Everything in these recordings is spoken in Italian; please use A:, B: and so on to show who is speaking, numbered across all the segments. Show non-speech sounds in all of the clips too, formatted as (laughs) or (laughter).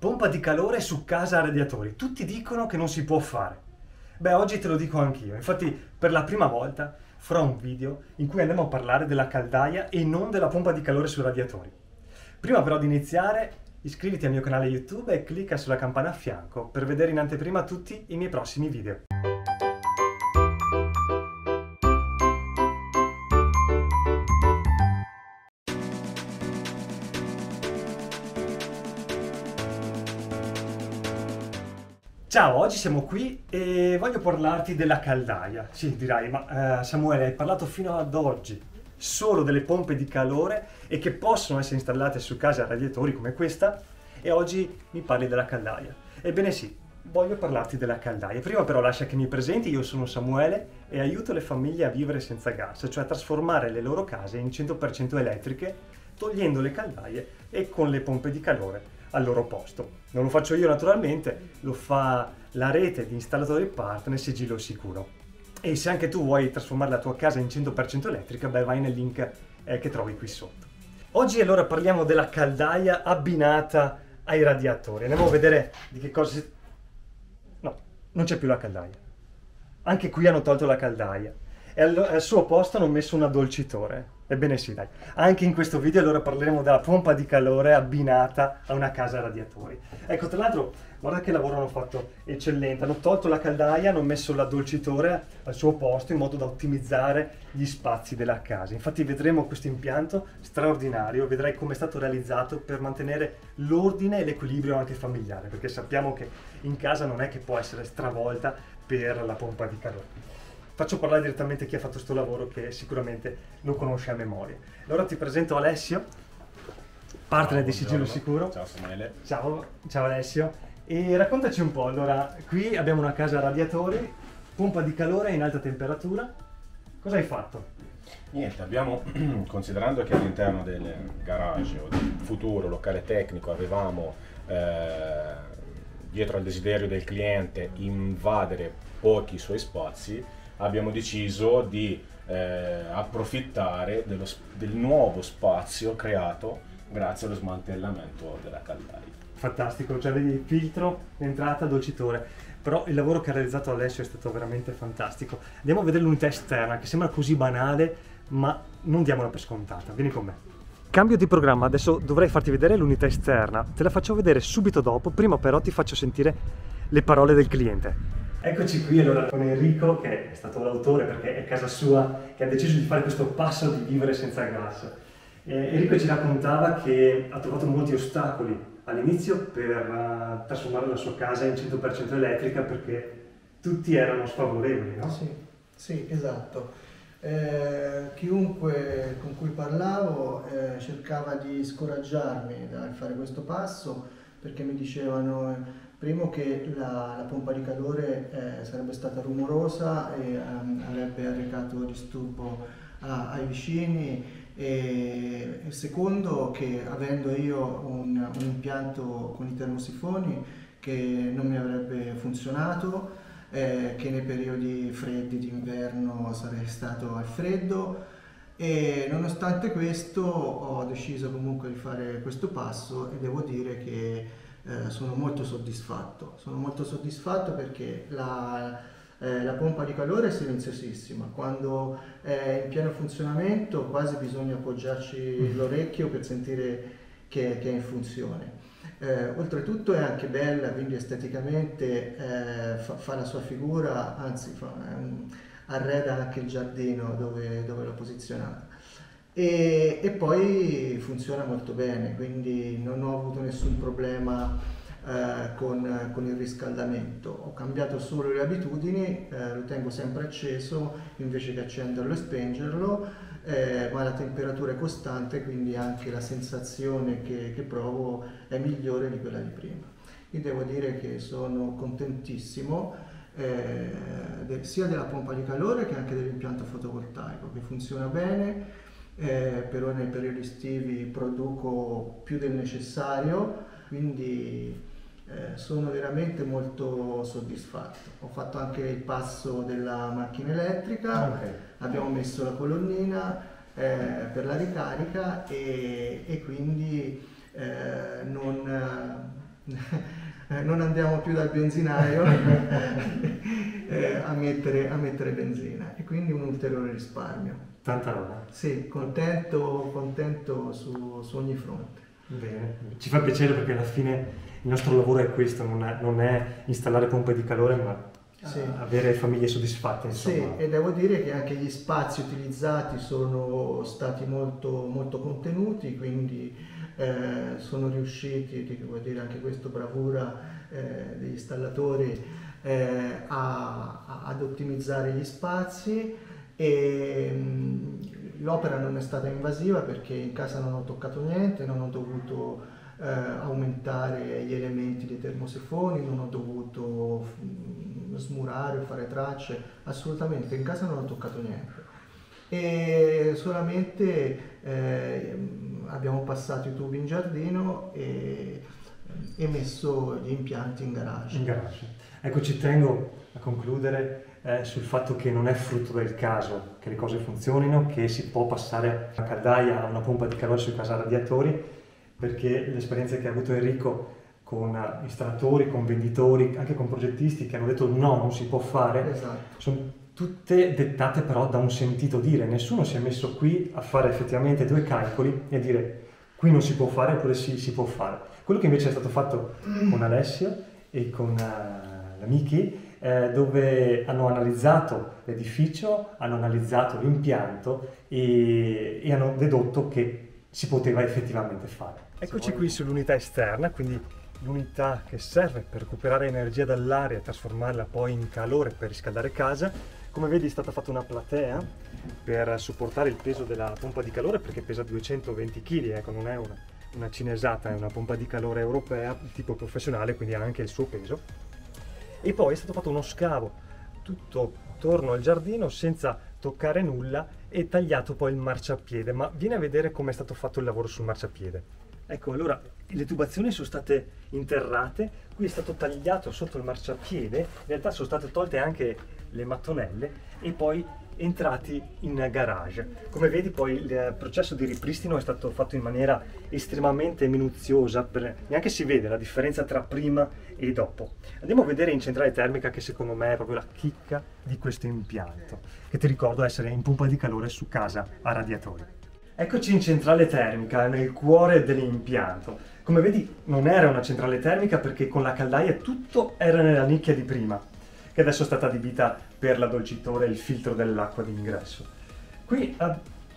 A: Pompa di calore su casa a radiatori. Tutti dicono che non si può fare. Beh, oggi te lo dico anch'io. Infatti, per la prima volta farò un video in cui andiamo a parlare della caldaia e non della pompa di calore sui radiatori. Prima però di iniziare, iscriviti al mio canale YouTube e clicca sulla campana a fianco per vedere in anteprima tutti i miei prossimi video. Ciao, oggi siamo qui e voglio parlarti della caldaia. Sì, dirai, ma eh, Samuele, hai parlato fino ad oggi solo delle pompe di calore e che possono essere installate su case a radiatori come questa e oggi mi parli della caldaia. Ebbene sì, voglio parlarti della caldaia. Prima però lascia che mi presenti, io sono Samuele e aiuto le famiglie a vivere senza gas, cioè a trasformare le loro case in 100% elettriche, togliendo le caldaie e con le pompe di calore al loro posto. Non lo faccio io naturalmente, lo fa la rete di installatori partner Sigillo Sicuro. E se anche tu vuoi trasformare la tua casa in 100% elettrica, beh vai nel link eh, che trovi qui sotto. Oggi allora parliamo della caldaia abbinata ai radiatori. Andiamo a vedere di che cosa si... No, non c'è più la caldaia. Anche qui hanno tolto la caldaia e al, al suo posto hanno messo un addolcitore. Ebbene sì, dai. Anche in questo video allora parleremo della pompa di calore abbinata a una casa a radiatori. Ecco, tra l'altro, guarda che lavoro hanno fatto eccellente. Hanno tolto la caldaia, hanno messo l'addolcitore al suo posto in modo da ottimizzare gli spazi della casa. Infatti vedremo questo impianto straordinario, vedrai come è stato realizzato per mantenere l'ordine e l'equilibrio anche familiare, perché sappiamo che in casa non è che può essere stravolta per la pompa di calore faccio parlare direttamente chi ha fatto questo lavoro che sicuramente lo conosce a memoria. Allora ti presento Alessio, partner
B: Ciao,
A: di Sigillo. Sicuro.
B: Ciao Samuele.
A: Ciao, ciao Alessio. E raccontaci un po', allora, qui abbiamo una casa a radiatori, pompa di calore in alta temperatura. Cosa hai fatto?
B: Niente, abbiamo, (clears throat) considerando che all'interno del garage o del futuro locale tecnico avevamo eh, dietro al desiderio del cliente invadere pochi suoi spazi, abbiamo deciso di eh, approfittare dello del nuovo spazio creato grazie allo smantellamento della caldaia.
A: Fantastico, cioè vedi filtro, entrata, dolcitore. Però il lavoro che ha realizzato Alessio è stato veramente fantastico. Andiamo a vedere l'unità esterna che sembra così banale, ma non diamola per scontata. Vieni con me. Cambio di programma, adesso dovrei farti vedere l'unità esterna. Te la faccio vedere subito dopo, prima però ti faccio sentire le parole del cliente. Eccoci qui allora con Enrico, che è stato l'autore perché è casa sua, che ha deciso di fare questo passo di vivere senza gas. Eh, Enrico ci raccontava che ha trovato molti ostacoli all'inizio per eh, trasformare la sua casa in 100% elettrica perché tutti erano sfavorevoli, no?
C: Sì, sì, esatto. Eh, chiunque con cui parlavo eh, cercava di scoraggiarmi dal fare questo passo perché mi dicevano primo che la, la pompa di calore eh, sarebbe stata rumorosa e ehm, avrebbe arrecato disturbo a- ai vicini e, e secondo che avendo io un, un impianto con i termosifoni che non mi avrebbe funzionato eh, che nei periodi freddi d'inverno sarei stato al freddo e nonostante questo ho deciso comunque di fare questo passo e devo dire che eh, sono molto soddisfatto. Sono molto soddisfatto perché la, eh, la pompa di calore è silenziosissima, quando è in pieno funzionamento quasi bisogna appoggiarci l'orecchio per sentire che, che è in funzione. Eh, oltretutto è anche bella, quindi esteticamente eh, fa, fa la sua figura, anzi fa, ehm, arreda anche il giardino dove, dove l'ho posizionata. E, e poi funziona molto bene, quindi non ho avuto nessun problema eh, con, con il riscaldamento. Ho cambiato solo le abitudini, eh, lo tengo sempre acceso invece che accenderlo e spengerlo, eh, ma la temperatura è costante, quindi anche la sensazione che, che provo è migliore di quella di prima. Io devo dire che sono contentissimo eh, de- sia della pompa di calore che anche dell'impianto fotovoltaico che funziona bene. Eh, però nei periodi estivi produco più del necessario, quindi eh, sono veramente molto soddisfatto. Ho fatto anche il passo della macchina elettrica,
A: Ok.
C: abbiamo messo la colonnina eh, per la ricarica e, e quindi eh, non, (laughs) non andiamo più dal benzinaio (laughs) (laughs) eh, a, mettere, a mettere benzina e quindi un ulteriore risparmio.
A: Tanta roba.
C: Sì, contento, contento su, su, ogni fronte.
A: Bene, ci fa piacere perché alla fine il nostro lavoro è questo, non è, non è installare pompe di calore, ma sì. avere famiglie soddisfatte. Insomma.
C: Sì, e devo dire che anche gli spazi utilizzati sono stati molto, molto contenuti, quindi eh, sono riusciti, devo dire anche questo, bravura eh, degli installatori, eh, a, ad ottimizzare gli spazi e mh, l'opera non è stata invasiva perché in casa non ho toccato niente, non ho dovuto eh, aumentare gli elementi dei termosifoni, non ho dovuto mh, smurare o fare tracce, assolutamente in casa non ho toccato niente. E solamente eh, abbiamo passato i tubi in giardino e, e messo gli impianti in garage.
A: In garage. Ecco, ci tengo a concludere eh, sul fatto che non è frutto del caso che le cose funzionino, che si può passare una caldaia a una pompa di calore sui casaradiatori, perché le esperienze che ha avuto Enrico con installatori, con venditori, anche con progettisti che hanno detto no, non si può fare, esatto. sono tutte dettate però da un sentito dire. Nessuno si è messo qui a fare effettivamente due calcoli e a dire qui non si può fare oppure sì, si può fare. Quello che invece è stato fatto con Alessio e con uh, la Miki eh, dove hanno analizzato l'edificio, hanno analizzato l'impianto e, e hanno dedotto che si poteva effettivamente fare. Eccoci qui sull'unità esterna, quindi l'unità che serve per recuperare energia dall'aria e trasformarla poi in calore per riscaldare casa. Come vedi è stata fatta una platea per supportare il peso della pompa di calore perché pesa 220 kg, ecco non è una, una cinesata, è una pompa di calore europea tipo professionale, quindi ha anche il suo peso e poi è stato fatto uno scavo tutto attorno al giardino senza toccare nulla e tagliato poi il marciapiede, ma vieni a vedere come è stato fatto il lavoro sul marciapiede. Ecco, allora le tubazioni sono state interrate, qui è stato tagliato sotto il marciapiede, in realtà sono state tolte anche le mattonelle e poi entrati in garage. Come vedi poi il processo di ripristino è stato fatto in maniera estremamente minuziosa, per... neanche si vede la differenza tra prima e dopo. Andiamo a vedere in centrale termica che secondo me è proprio la chicca di questo impianto, che ti ricordo essere in pompa di calore su casa a radiatori. Eccoci in centrale termica, nel cuore dell'impianto. Come vedi non era una centrale termica perché con la caldaia tutto era nella nicchia di prima che adesso è stata adibita per l'addolcitore e il filtro dell'acqua d'ingresso. Qui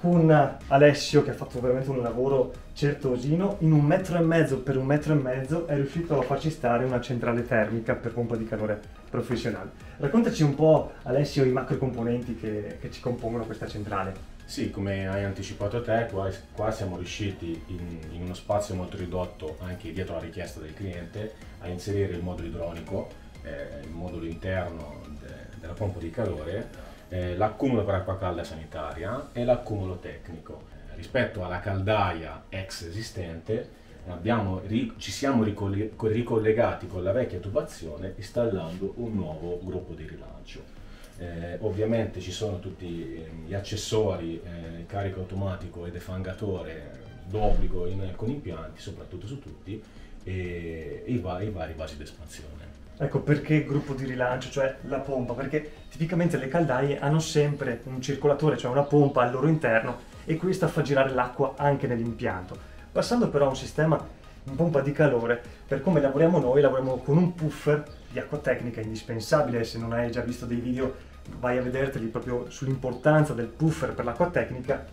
A: con Alessio, che ha fatto veramente un lavoro certosino, in un metro e mezzo per un metro e mezzo è riuscito a farci stare una centrale termica per pompa di calore professionale. Raccontaci un po', Alessio, i macro componenti che, che ci compongono questa centrale.
B: Sì, come hai anticipato te, qua, qua siamo riusciti in, in, uno spazio molto ridotto, anche dietro la richiesta del cliente, a inserire il modulo idronico eh, il modulo interno de, della pompa di calore, eh, l'accumulo per acqua calda sanitaria e l'accumulo tecnico. Eh, rispetto alla caldaia ex esistente, abbiamo, ci siamo ricollegati con la vecchia tubazione installando un nuovo gruppo di rilancio. Eh, ovviamente ci sono tutti ehm, gli accessori, eh, carico automatico e defangatore d'obbligo in alcuni impianti, soprattutto su tutti, e, e i, i vari vasi d'espansione.
A: Ecco perché gruppo di rilancio, cioè la pompa, perché tipicamente le caldaie hanno sempre un circolatore, cioè una pompa al loro interno e questa fa girare l'acqua anche nell'impianto. Passando però a un sistema in pompa di calore, per come lavoriamo noi, lavoriamo con un puffer di acqua tecnica indispensabile, se non hai già visto dei video vai a vederteli proprio sull'importanza del puffer per l'acqua tecnica,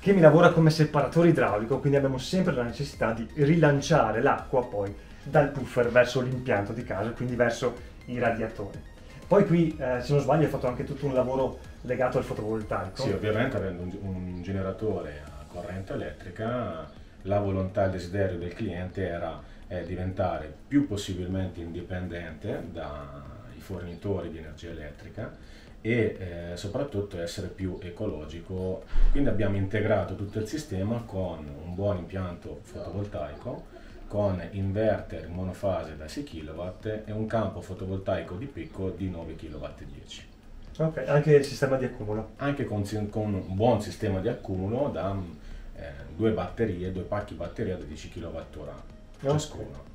A: che mi lavora come separatore idraulico, quindi abbiamo sempre la necessità di rilanciare l'acqua poi dal puffer verso l'impianto di casa, quindi verso i radiatori. Poi qui, eh, se non sbaglio, hai fatto anche tutto un lavoro legato al fotovoltaico.
B: Sì, ovviamente avendo un, un generatore a corrente elettrica, la volontà e il desiderio del cliente era eh, diventare più possibilmente indipendente dai fornitori di energia elettrica e eh, soprattutto essere più ecologico. Quindi abbiamo integrato tutto il sistema con un buon impianto fotovoltaico con inverter monofase da 6 kW e un campo fotovoltaico di picco di 9 kW 10.
A: Ok, anche il sistema di accumulo?
B: Anche con, con un buon sistema di accumulo da eh, due batterie, due pacchi batteria da 10 kWh ciascuno.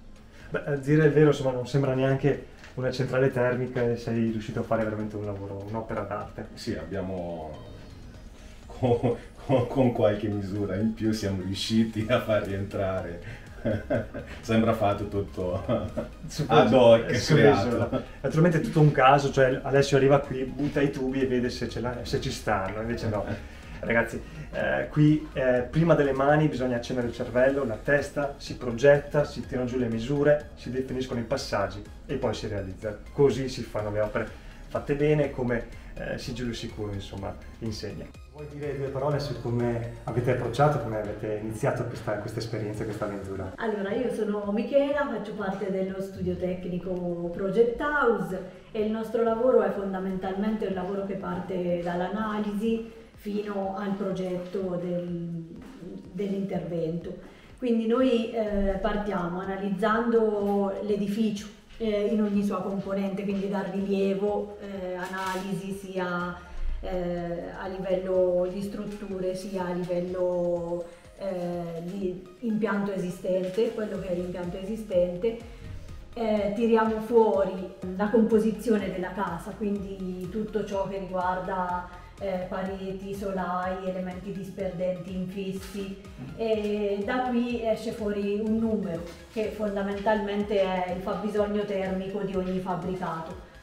A: Beh, a dire il vero, insomma, non sembra neanche una centrale termica e sei riuscito a fare veramente un lavoro, un'opera d'arte.
B: Sì, abbiamo con, con, con qualche misura in più siamo riusciti a far rientrare (laughs) sembra fatto tutto ad hoc creato.
A: Naturalmente è tutto un caso, cioè Alessio arriva qui, butta i tubi e vede se, se ci stanno, invece no. Ragazzi, eh, qui eh, prima delle mani bisogna accendere il cervello, la testa, si progetta, si tirano giù le misure, si definiscono i passaggi e poi si realizza. Così si fanno le opere fatte bene come eh, Sigillo Sicuro insomma insegna. Vuoi dire due parole su come avete approcciato, come avete iniziato questa, questa esperienza, questa avventura?
D: Allora, io sono Michela, faccio parte dello studio tecnico Project House e il nostro lavoro è fondamentalmente un lavoro che parte dall'analisi fino al progetto del, dell'intervento. Quindi noi eh, partiamo analizzando l'edificio eh, in ogni sua componente, quindi dal rilievo, eh, analisi sia eh, a livello di strutture sia a livello eh, di impianto esistente, quello che è l'impianto esistente. Eh, tiriamo fuori la composizione della casa, quindi tutto ciò che riguarda eh, pareti, solai, elementi disperdenti, infissi e da qui esce fuori un numero che fondamentalmente è il fabbisogno termico di ogni fabbricato.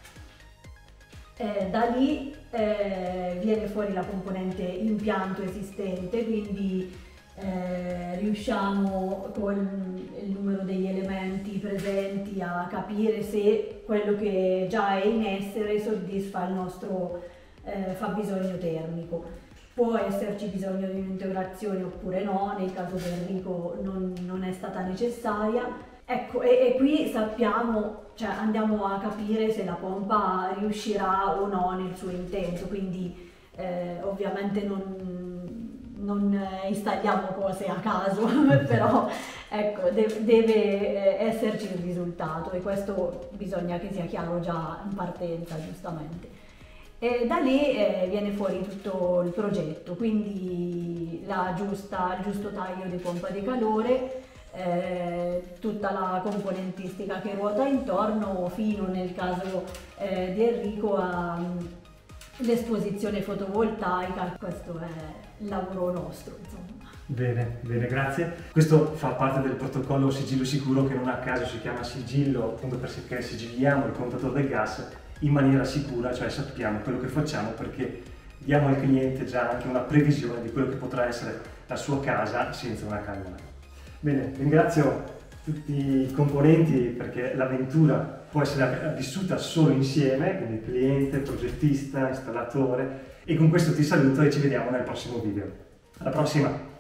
D: Eh, da lì eh, viene fuori la componente impianto esistente, quindi eh, riusciamo con il numero degli elementi presenti a capire se quello che già è in essere soddisfa il nostro eh, fabbisogno termico. Può esserci bisogno di un'integrazione oppure no, nel caso di Enrico non, non è stata necessaria Ecco, e, e, qui sappiamo, cioè andiamo a capire se la pompa riuscirà o no nel suo intento, quindi eh, ovviamente non, non, installiamo cose a caso, (laughs) però ecco, de- deve eh, esserci il risultato e questo bisogna che sia chiaro già in partenza, giustamente. E da lì eh, viene fuori tutto il progetto, quindi giusta, il giusto taglio di pompa di calore, eh, tutta la componentistica che ruota intorno fino nel caso eh, di Enrico all'esposizione mm, fotovoltaica, questo è il lavoro nostro. Insomma.
A: Bene, bene, grazie. Questo fa parte del protocollo sigillo sicuro che non a caso si chiama sigillo appunto perché sigilliamo il contatore del gas in maniera sicura, cioè sappiamo quello che facciamo perché diamo al cliente già anche una previsione di quello che potrà essere la sua casa senza una cannona. Bene, ringrazio tutti i componenti perché l'avventura può essere vissuta solo insieme, quindi cliente, progettista, installatore e con questo ti saluto e ci vediamo nel prossimo video. Alla prossima!